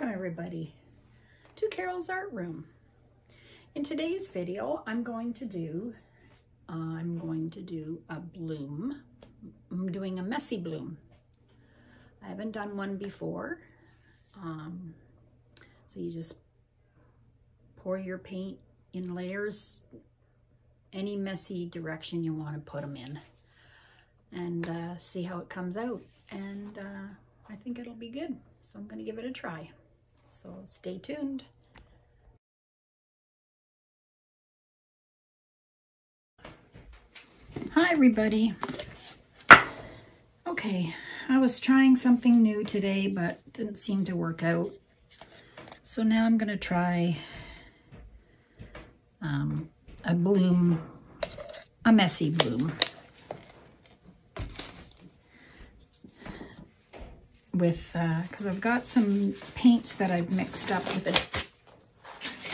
Welcome everybody to Carole's Art Room. In today's video, I'm going to do, uh, I'm going to do a bloom. I'm doing a messy bloom. I haven't done one before. Um, so you just pour your paint in layers, any messy direction you want to put them in and uh, see how it comes out. And uh, I think it'll be good. So I'm going to give it a try. So stay tuned. Hi everybody. Okay, I was trying something new today, but didn't seem to work out. So now I'm going to try um, a bloom, a messy bloom. With, because uh, I've got some paints that I've mixed up with it,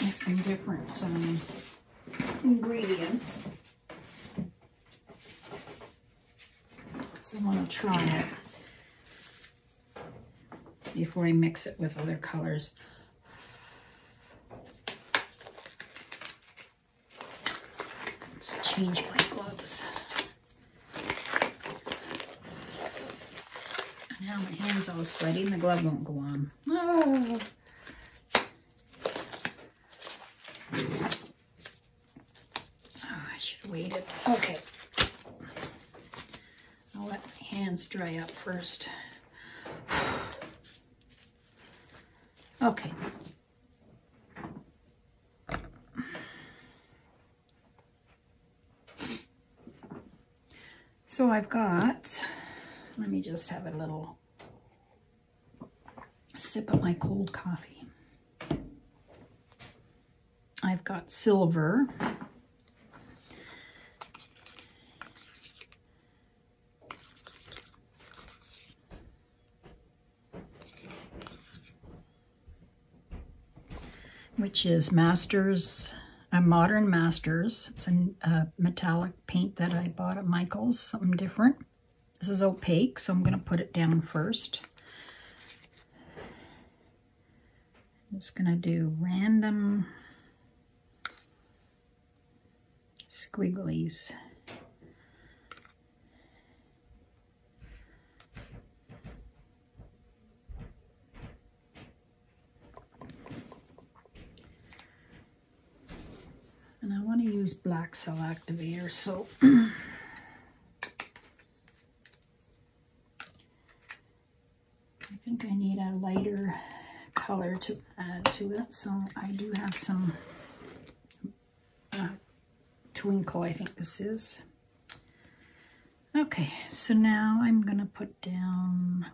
with some different um, ingredients. So I want to try it before I mix it with other colors. Let's change my gloves. Now my hand's all sweaty and the glove won't go on. Oh. Oh, I should have waited. Okay. I'll let my hands dry up first. Okay. So I've got let me just have a little sip of my cold coffee. I've got silver. which is Masters, a Modern Masters. It's a, a metallic paint that I bought at Michael's, something different. This is opaque, so I'm going to put it down first. I'm just going to do random squigglies. And I want to use black cell activator, so think I need a lighter color to add to it. So I do have some uh, twinkle, I think this is. Okay, so now I'm going to put down,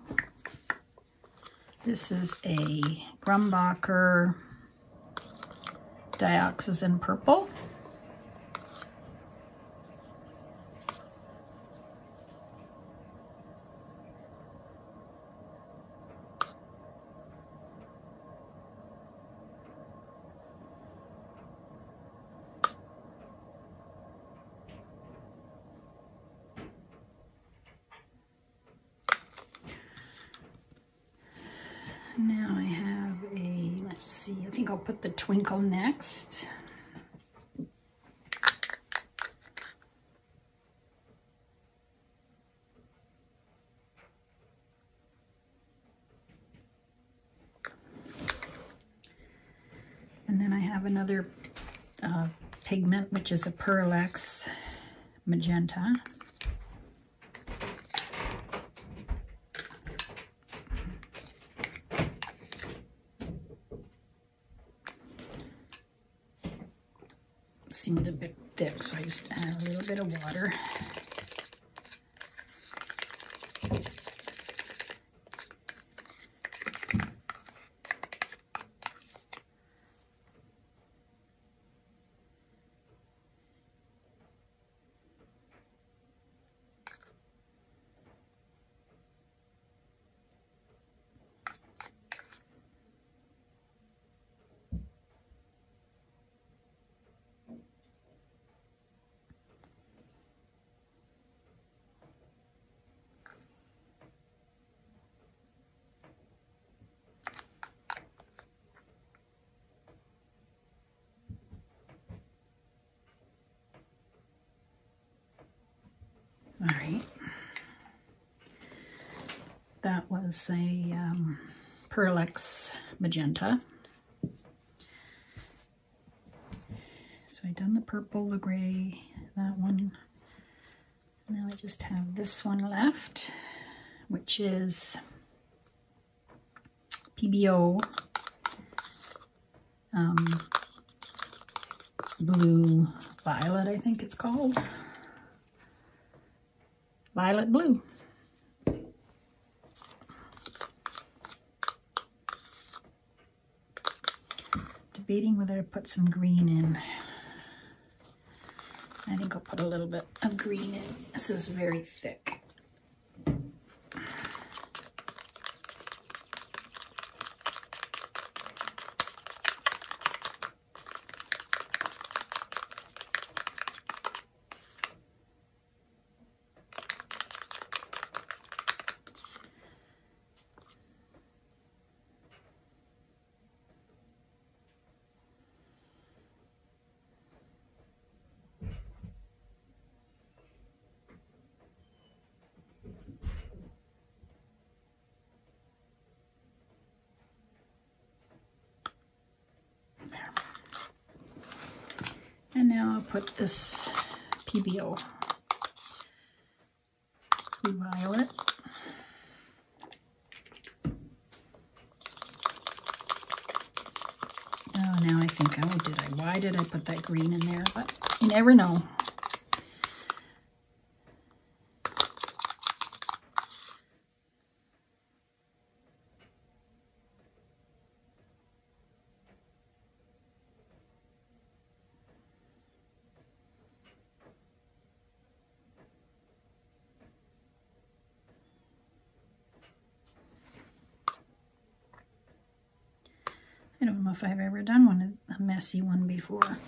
this is a Grumbacher Dioxazine Purple. Now I have a, let's see, I think I'll put the twinkle next. And then I have another uh, pigment, which is a Pearl-Ex Magenta. seemed a bit thick, so I just add a little bit of water. That was a um, Pearl Magenta. So I done the purple, the gray, that one. Now I just have this one left, which is Pebeo um, Blue Violet, I think it's called. Violet Blue. Debating whether to put some green in. I think I'll put a little bit of green in. This is very thick. And now I'll put this Pebeo blue violet. Oh, now I think, oh, did I, why did I put that green in there? But you never know. If I've ever done one, a messy one before.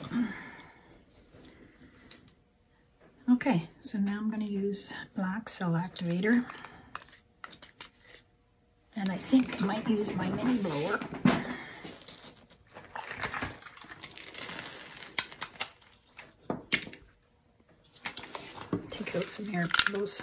Okay, so now I'm going to use black cell activator. And I think I might use my mini blower. Take out some air bubbles.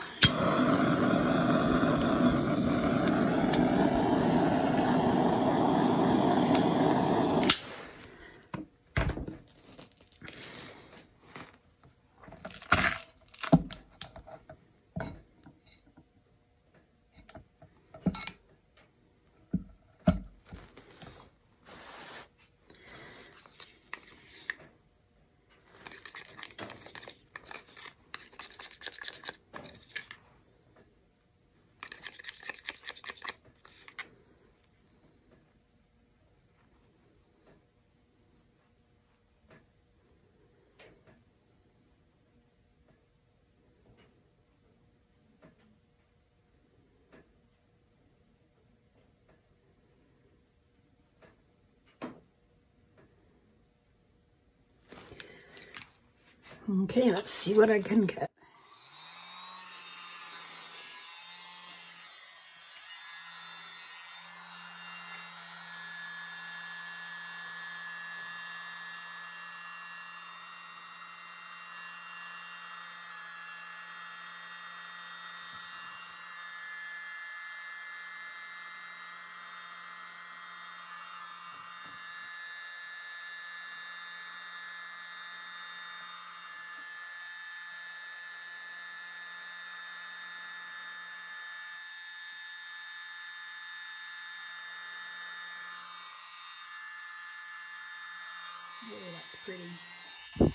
Okay, let's see what I can get. Oh, that's pretty.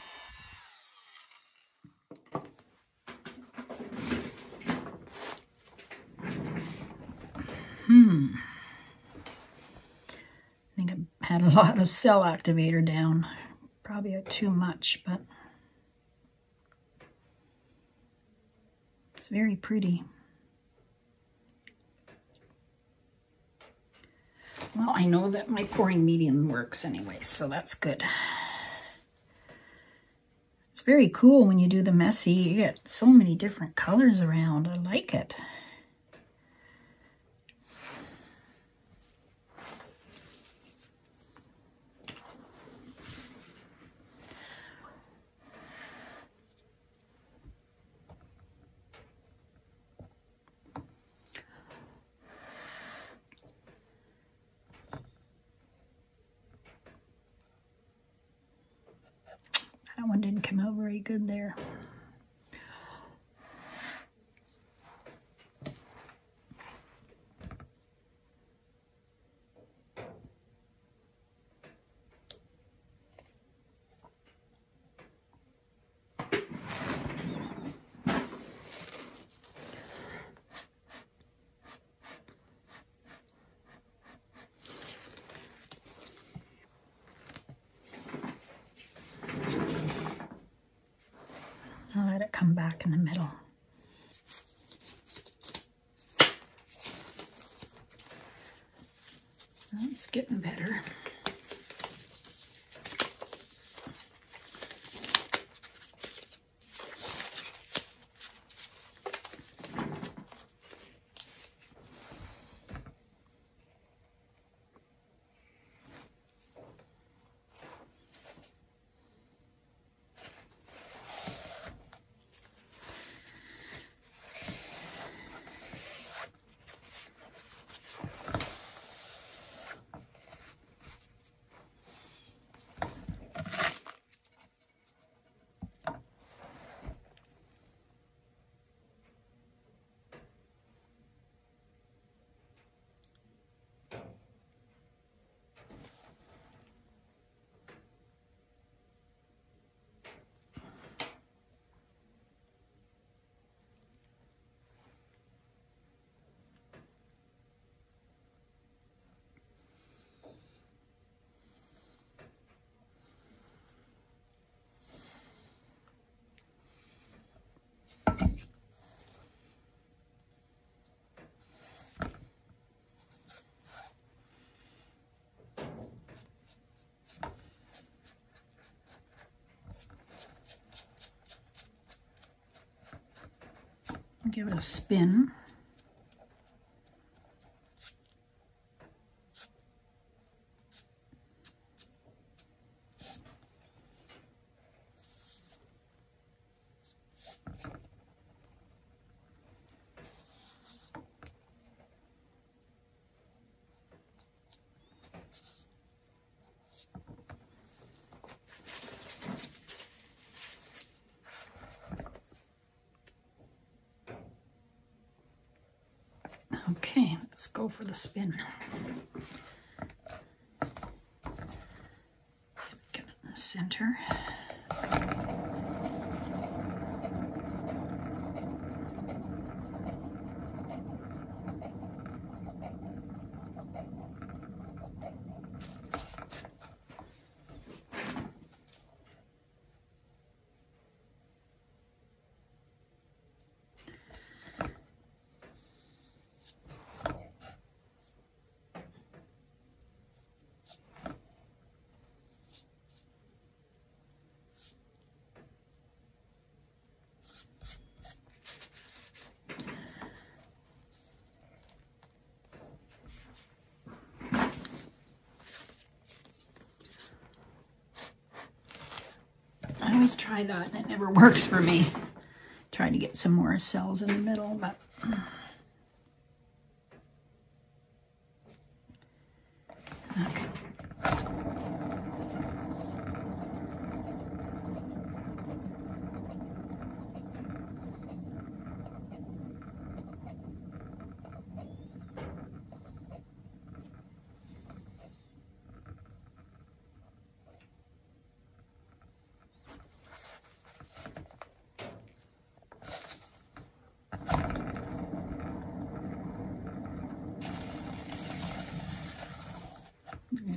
Hmm. I think I had a lot of cell activator down. Probably too much, but it's very pretty. I know that my pouring medium works anyway, so that's good. It's very cool when you do the messy. You get so many different colors around. I like it. that one didn't come out very good there. Come back in the middle. That's getting better. Give it a spin. Okay, let's go for the spin. So we get it in the center. I always try that and it never works for me. Try to get some more cells in the middle, but mm.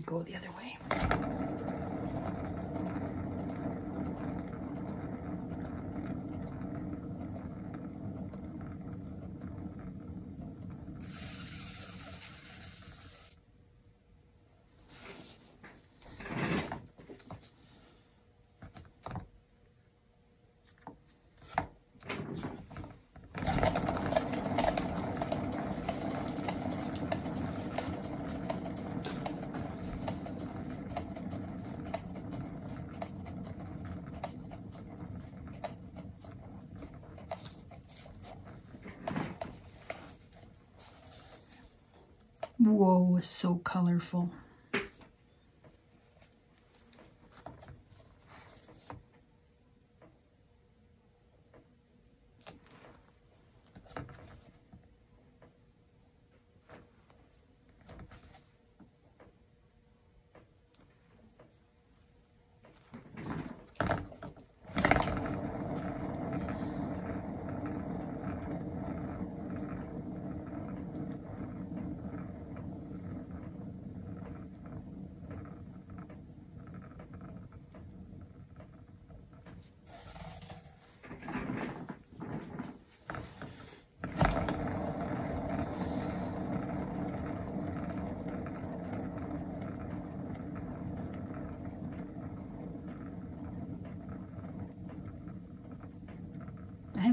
Go the other way. Whoa, so colorful.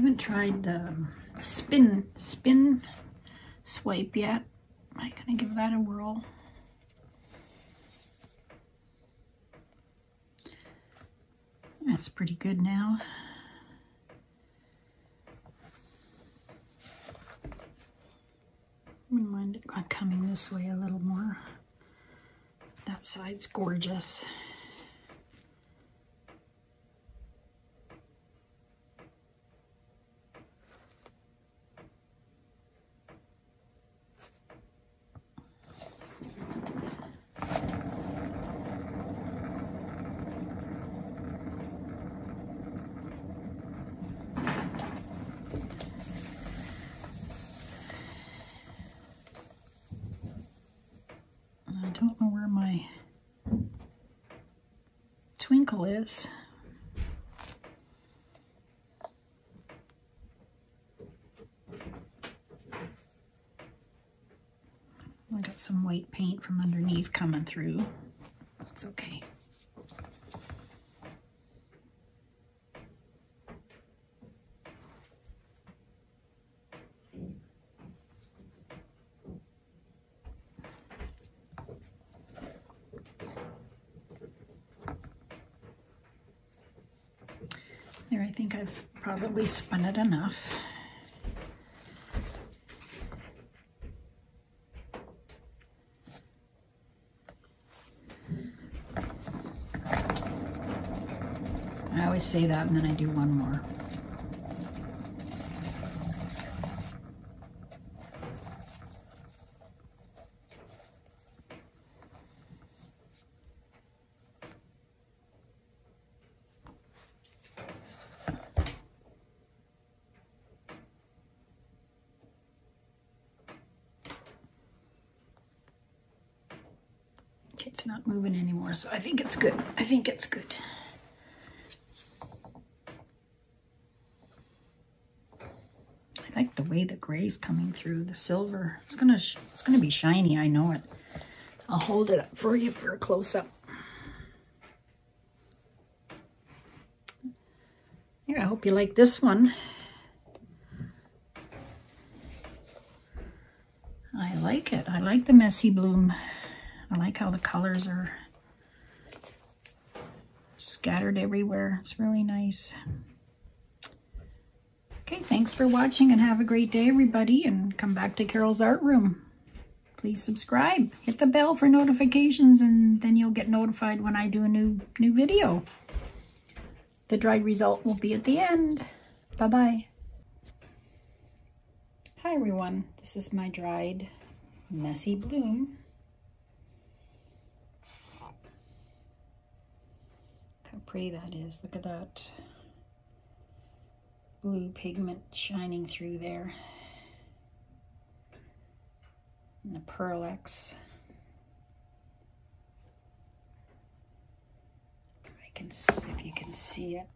Haven't tried the um, spin spin swipe yet. I'm gonna give that a whirl. That's pretty good now. Wouldn't mind coming this way a little more. That side's gorgeous. don't know where my is. I got some white paint from underneath coming through. That's okay. There, I think I've probably spun it enough. I always say that and then I do one more. It's not moving anymore, so I think it's good. I think it's good. I like the way the gray's coming through the silver. It's gonna it's gonna be shiny. I know it. I'll hold it up for you for a close up. Here, I hope you like this one. I like it. I like the messy bloom. I like how the colors are scattered everywhere. It's really nice. Okay, thanks for watching and have a great day, everybody, and come back to Carole's Art Room. Please subscribe. Hit the bell for notifications, and then you'll get notified when I do a new, new video. The dried result will be at the end. Bye-bye. Hi, everyone. This is my dried messy bloom. Pretty that is. Look at that blue pigment shining through there. And the Pearl Ex. I can see if you can see it.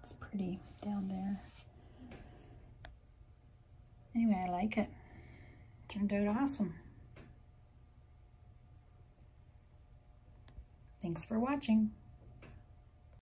It's pretty down there. Anyway, I like it. Turned out awesome. Thanks for watching.